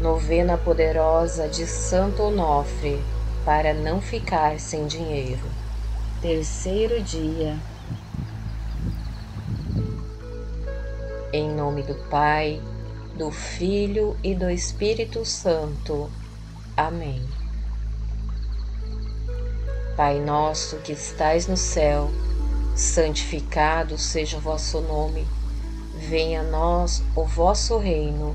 Novena poderosa de Santo Onofre para não ficar sem dinheiro. Terceiro dia. Em nome do Pai, do Filho e do Espírito Santo. Amém. Pai nosso que estais no céu, santificado seja o vosso nome. Venha a nós o vosso reino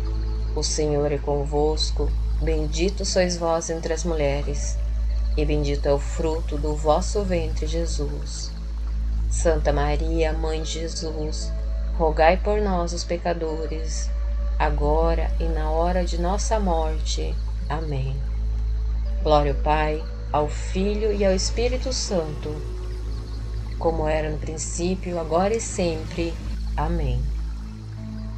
o Senhor é convosco, bendito sois vós entre as mulheres, e bendito é o fruto do vosso ventre, Jesus. Santa Maria, Mãe de Jesus, rogai por nós, os pecadores, agora e na hora de nossa morte. Amém. Glória ao Pai, ao Filho e ao Espírito Santo, como era no princípio, agora e sempre. Amém.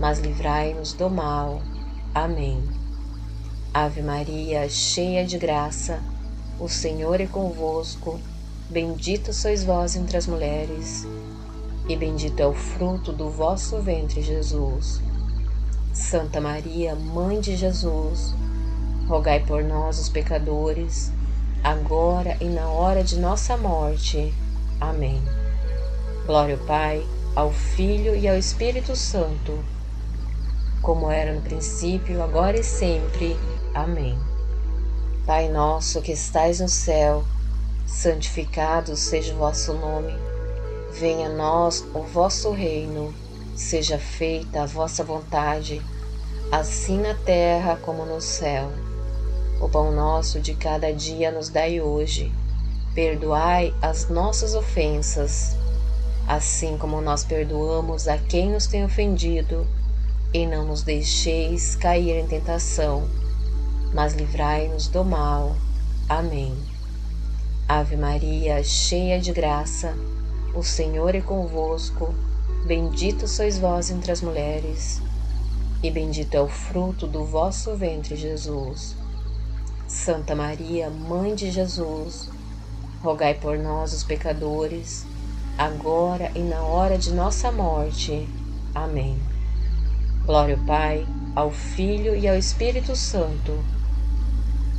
mas livrai-nos do mal. Amém. Ave Maria, cheia de graça, o Senhor é convosco. Bendita sois vós entre as mulheres, e bendito é o fruto do vosso ventre, Jesus. Santa Maria, Mãe de Jesus, rogai por nós, os pecadores, agora e na hora de nossa morte. Amém. Glória ao Pai, ao Filho e ao Espírito Santo como era no princípio, agora e sempre. Amém. Pai nosso que estais no céu, santificado seja o vosso nome. Venha a nós o vosso reino, seja feita a vossa vontade, assim na terra como no céu. O pão nosso de cada dia nos dai hoje. Perdoai as nossas ofensas, assim como nós perdoamos a quem nos tem ofendido e não nos deixeis cair em tentação, mas livrai-nos do mal. Amém. Ave Maria, cheia de graça, o Senhor é convosco, bendito sois vós entre as mulheres, e bendito é o fruto do vosso ventre, Jesus. Santa Maria, Mãe de Jesus, rogai por nós, os pecadores, agora e na hora de nossa morte. Amém. Glória ao Pai, ao Filho e ao Espírito Santo,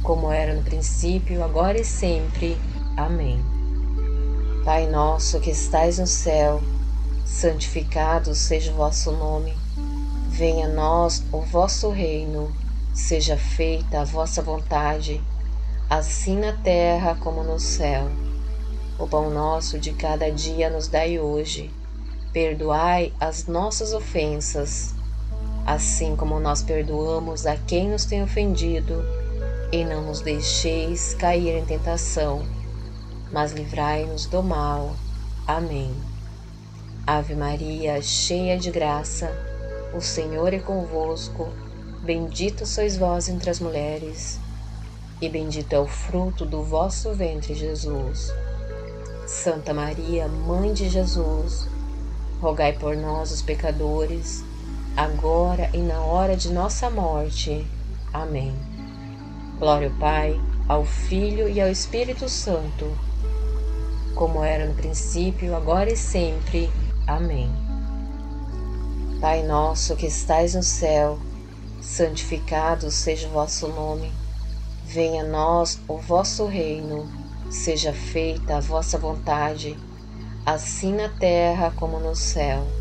como era no princípio, agora e sempre. Amém. Pai nosso que estais no céu, santificado seja o vosso nome. Venha a nós o vosso reino, seja feita a vossa vontade, assim na terra como no céu. O pão nosso de cada dia nos dai hoje. Perdoai as nossas ofensas, assim como nós perdoamos a quem nos tem ofendido, e não nos deixeis cair em tentação, mas livrai-nos do mal. Amém. Ave Maria, cheia de graça, o Senhor é convosco, bendita sois vós entre as mulheres, e bendito é o fruto do vosso ventre, Jesus. Santa Maria, Mãe de Jesus, rogai por nós, os pecadores, agora e na hora de nossa morte. Amém. Glória ao Pai, ao Filho e ao Espírito Santo, como era no princípio, agora e sempre. Amém. Pai nosso que estais no céu, santificado seja o vosso nome. Venha a nós o vosso reino, seja feita a vossa vontade, assim na terra como no céu.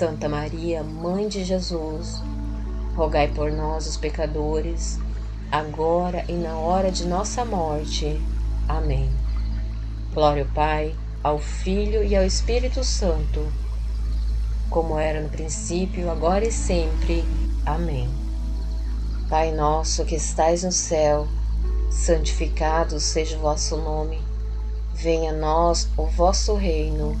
Santa Maria, Mãe de Jesus, rogai por nós, os pecadores, agora e na hora de nossa morte. Amém. Glória ao Pai, ao Filho e ao Espírito Santo, como era no princípio, agora e sempre. Amém. Pai nosso que estais no céu, santificado seja o vosso nome. Venha a nós o vosso reino,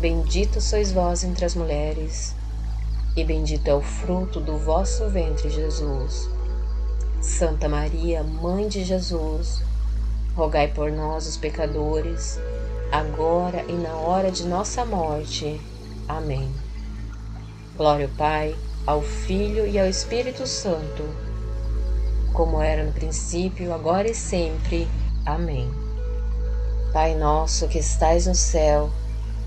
bendita sois vós entre as mulheres, e bendito é o fruto do vosso ventre, Jesus. Santa Maria, Mãe de Jesus, rogai por nós, os pecadores, agora e na hora de nossa morte. Amém. Glória ao Pai, ao Filho e ao Espírito Santo, como era no princípio, agora e sempre. Amém. Pai nosso que estais no céu,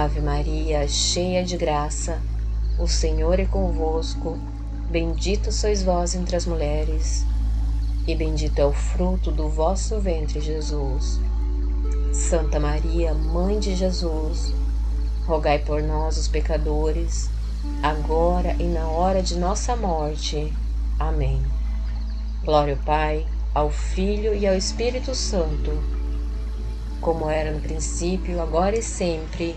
Ave Maria, cheia de graça, o Senhor é convosco. Bendita sois vós entre as mulheres, e bendito é o fruto do vosso ventre, Jesus. Santa Maria, Mãe de Jesus, rogai por nós, os pecadores, agora e na hora de nossa morte. Amém. Glória ao Pai, ao Filho e ao Espírito Santo, como era no princípio, agora e sempre.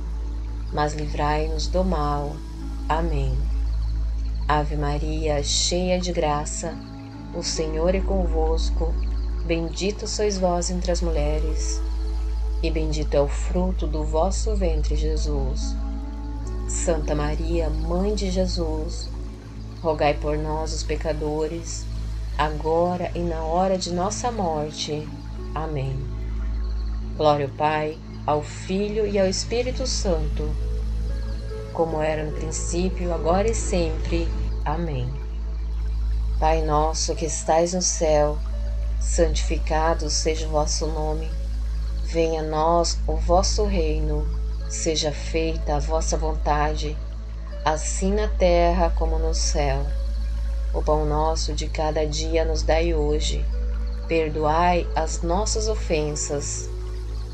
mas livrai-nos do mal. Amém. Ave Maria, cheia de graça, o Senhor é convosco. Bendita sois vós entre as mulheres, e bendito é o fruto do vosso ventre, Jesus. Santa Maria, Mãe de Jesus, rogai por nós, os pecadores, agora e na hora de nossa morte. Amém. Glória ao Pai, ao Filho e ao Espírito Santo, como era no princípio, agora e sempre Amém. Pai nosso que estais no céu, santificado seja o vosso nome. Venha a nós o vosso reino. Seja feita a vossa vontade, assim na terra como no céu. O pão nosso de cada dia nos dai hoje. Perdoai as nossas ofensas,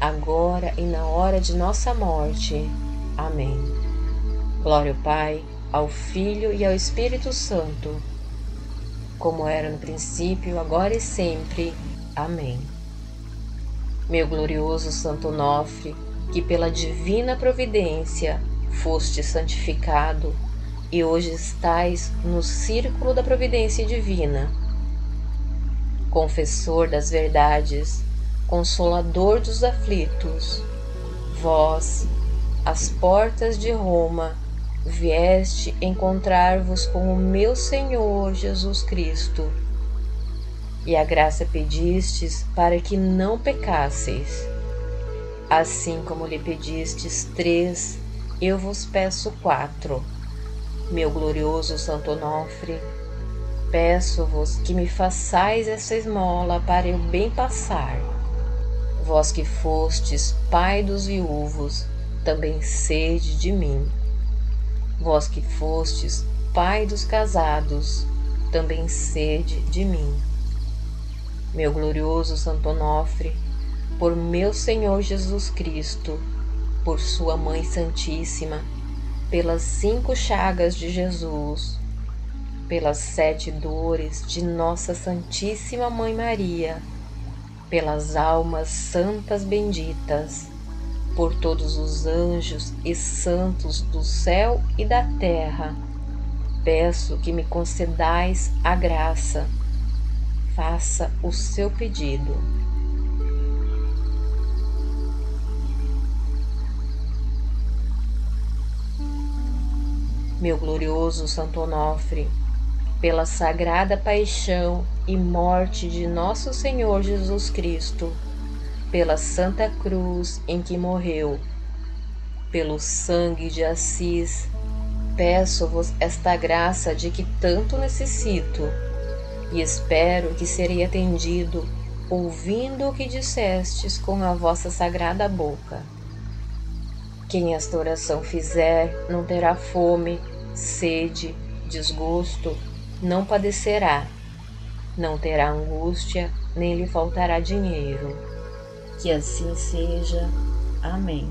agora e na hora de nossa morte. Amém. Glória ao Pai, ao Filho e ao Espírito Santo como era no princípio, agora e sempre. Amém. Meu glorioso Santo Onofre, que pela divina providência foste santificado e hoje estais no círculo da providência divina. Confessor das verdades, consolador dos aflitos, vós, às portas de Roma, vieste encontrar-vos com o meu Senhor Jesus Cristo, e a graça pedistes para que não pecasseis. Assim como lhe pedistes três, eu vos peço quatro. Meu glorioso Santo Onofre, peço-vos que me façais essa esmola para eu bem passar. Vós que fostes pai dos viúvos, também sede de mim. Vós que fostes pai dos casados, também sede de mim. Meu glorioso Santo Onofre, por meu Senhor Jesus Cristo, por Sua Mãe Santíssima, pelas cinco chagas de Jesus, pelas sete dores de Nossa Santíssima Mãe Maria, pelas almas santas benditas, por todos os anjos e santos do céu e da terra, peço que me concedais a graça. Faça o seu pedido. Meu glorioso Santo Onofre, pela sagrada paixão e morte de nosso Senhor Jesus Cristo, pela Santa Cruz em que morreu, pelo sangue de Assis, peço-vos esta graça de que tanto necessito e espero que serei atendido ouvindo o que dissestes com a vossa sagrada boca. Quem esta oração fizer não terá fome, sede, desgosto, não padecerá, não terá angústia, nem lhe faltará dinheiro que assim seja. Amém.